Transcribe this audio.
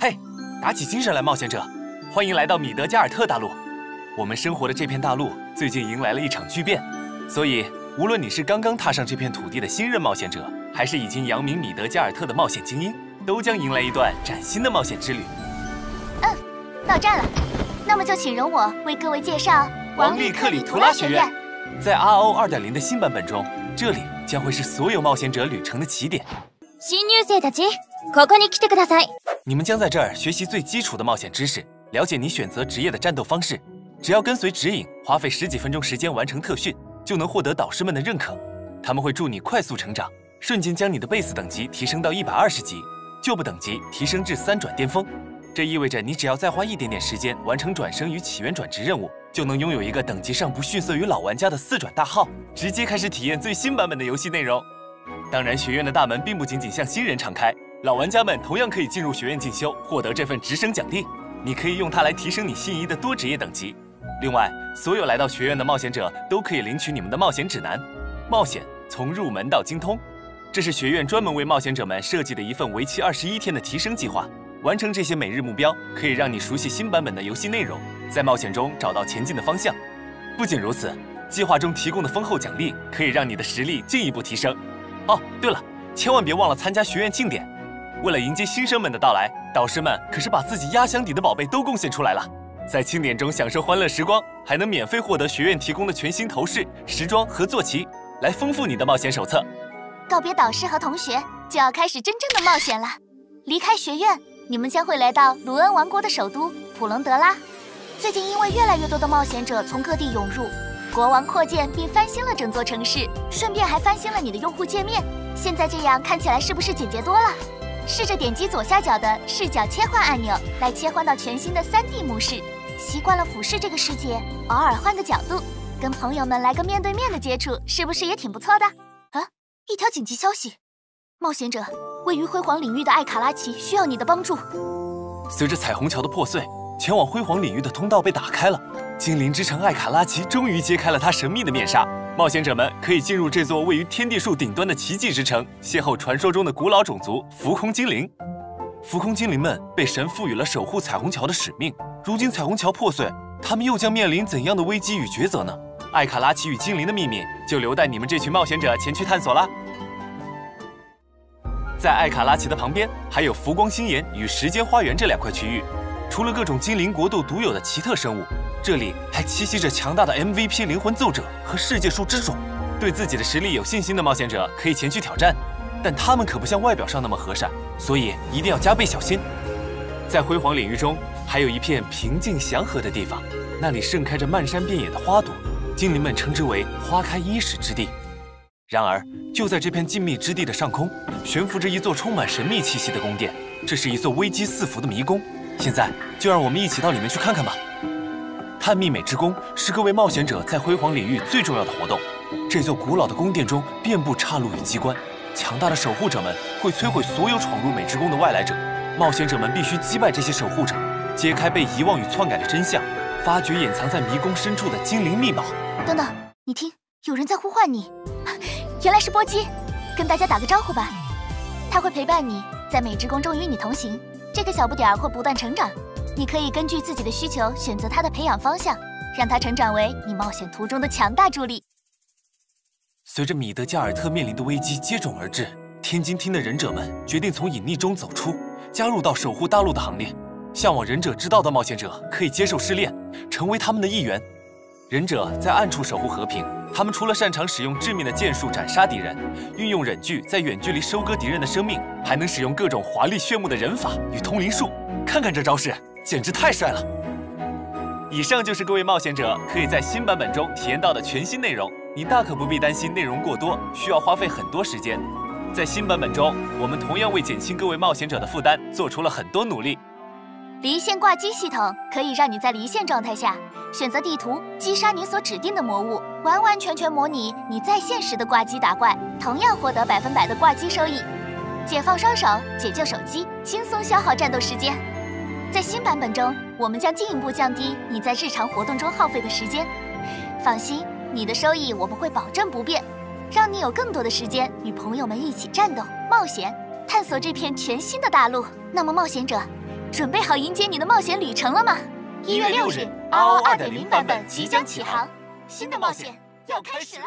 嘿，打起精神来，冒险者！欢迎来到米德加尔特大陆。我们生活的这片大陆最近迎来了一场巨变，所以无论你是刚刚踏上这片土地的新任冒险者，还是已经扬名米德加尔特的冒险精英，都将迎来一段崭新的冒险之旅。嗯，到站了。那么就请容我为各位介绍王利克里图拉学院。在 RO 二点零的新版本中，这里将会是所有冒险者旅程的起点。新入生たち、ここに来てください。 你们将在这儿学习最基础的冒险知识，了解你选择职业的战斗方式。只要跟随指引，花费十几分钟时间完成特训，就能获得导师们的认可。他们会助你快速成长，瞬间将你的 base 等级提升到一百二十级，旧部等级提升至三转巅峰。这意味着你只要再花一点点时间完成转生与起源转职任务，就能拥有一个等级上不逊色于老玩家的四转大号，直接开始体验最新版本的游戏内容。当然，学院的大门并不仅仅向新人敞开，老玩家们同样可以进入学院进修，获得这份直升奖励。你可以用它来提升你心仪的多职业等级。另外，所有来到学院的冒险者都可以领取你们的冒险指南，冒险从入门到精通。这是学院专门为冒险者们设计的一份为期二十一天的提升计划。完成这些每日目标，可以让你熟悉新版本的游戏内容，在冒险中找到前进的方向。不仅如此，计划中提供的丰厚奖励，可以让你的实力进一步提升。哦，对了，千万别忘了参加学院庆典。为了迎接新生们的到来，导师们可是把自己压箱底的宝贝都贡献出来了。在庆典中享受欢乐时光，还能免费获得学院提供的全新头饰、时装和坐骑，来丰富你的冒险手册。告别导师和同学，就要开始真正的冒险了。离开学院。你们将会来到卢恩王国的首都普隆德拉。最近因为越来越多的冒险者从各地涌入，国王扩建并翻新了整座城市，顺便还翻新了你的用户界面。现在这样看起来是不是简洁多了？试着点击左下角的视角切换按钮来切换到全新的 3D 模式。习惯了俯视这个世界，偶尔换个角度，跟朋友们来个面对面的接触，是不是也挺不错的？啊，一条紧急消息。冒险者，位于辉煌领域的艾卡拉奇需要你的帮助。随着彩虹桥的破碎，前往辉煌领域的通道被打开了。精灵之城艾卡拉奇终于揭开了它神秘的面纱。冒险者们可以进入这座位于天地树顶端的奇迹之城，邂逅传说中的古老种族浮空精灵。浮空精灵们被神赋予了守护彩虹桥的使命。如今彩虹桥破碎，他们又将面临怎样的危机与抉择呢？艾卡拉奇与精灵的秘密，就留待你们这群冒险者前去探索啦。在艾卡拉奇的旁边，还有浮光星岩与时间花园这两块区域。除了各种精灵国度独有的奇特生物，这里还栖息着强大的 MVP 灵魂奏者和世界树之种。对自己的实力有信心的冒险者可以前去挑战，但他们可不像外表上那么和善，所以一定要加倍小心。在辉煌领域中，还有一片平静祥和的地方，那里盛开着漫山遍野的花朵，精灵们称之为“花开伊始之地”。然而，就在这片静谧之地的上空，悬浮着一座充满神秘气息的宫殿。这是一座危机四伏的迷宫。现在，就让我们一起到里面去看看吧。探秘美之宫是各位冒险者在辉煌领域最重要的活动。这座古老的宫殿中遍布岔路与机关，强大的守护者们会摧毁所有闯入美之宫的外来者。冒险者们必须击败这些守护者，揭开被遗忘与篡改的真相，发掘隐藏在迷宫深处的精灵秘宝。等等，你听，有人在呼唤你。原来是波姬，跟大家打个招呼吧。他会陪伴你在美之宫中与你同行。这个小不点儿会不断成长，你可以根据自己的需求选择他的培养方向，让他成长为你冒险途中的强大助力。随着米德加尔特面临的危机接踵而至，天津厅的忍者们决定从隐匿中走出，加入到守护大陆的行列。向往忍者之道的冒险者可以接受试炼，成为他们的一员。忍者在暗处守护和平。他们除了擅长使用致命的剑术斩杀敌人，运用忍具在远距离收割敌人的生命，还能使用各种华丽炫目的忍法与通灵术。看看这招式，简直太帅了！以上就是各位冒险者可以在新版本中体验到的全新内容。你大可不必担心内容过多，需要花费很多时间。在新版本中，我们同样为减轻各位冒险者的负担，做出了很多努力。离线挂机系统可以让你在离线状态下选择地图击杀你所指定的魔物，完完全全模拟你在线时的挂机打怪，同样获得百分百的挂机收益。解放双手，解救手机，轻松消耗战斗时间。在新版本中，我们将进一步降低你在日常活动中耗费的时间。放心，你的收益我们会保证不变，让你有更多的时间与朋友们一起战斗、冒险、探索这片全新的大陆。那么，冒险者。准备好迎接你的冒险旅程了吗？一月六日，RO 二点零版本即将起航，新的冒险要开始了。